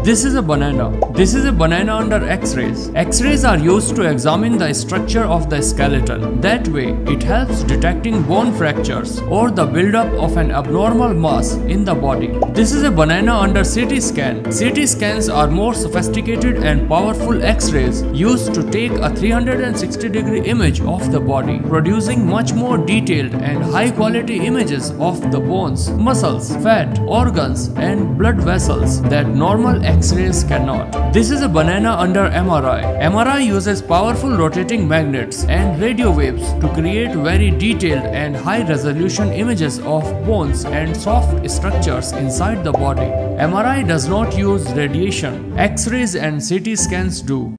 This is a banana. This is a banana under X-rays. X-rays are used to examine the structure of the skeleton. That way, it helps detecting bone fractures or the buildup of an abnormal mass in the body. This is a banana under CT scan. CT scans are more sophisticated and powerful X-rays used to take a 360 degree image of the body, producing much more detailed and high quality images of the bones, muscles, fat, organs, and blood vessels that normal X-rays cannot. This is a banana under MRI. MRI uses powerful rotating magnets and radio waves to create very detailed and high resolution images of bones and soft structures inside the body. MRI does not use radiation. X-rays and CT scans do.